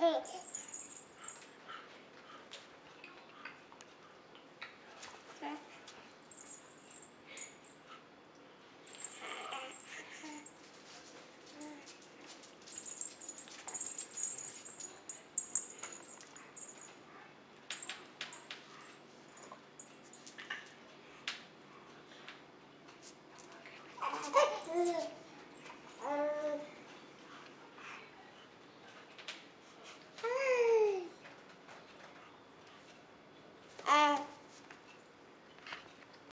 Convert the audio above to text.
Eight.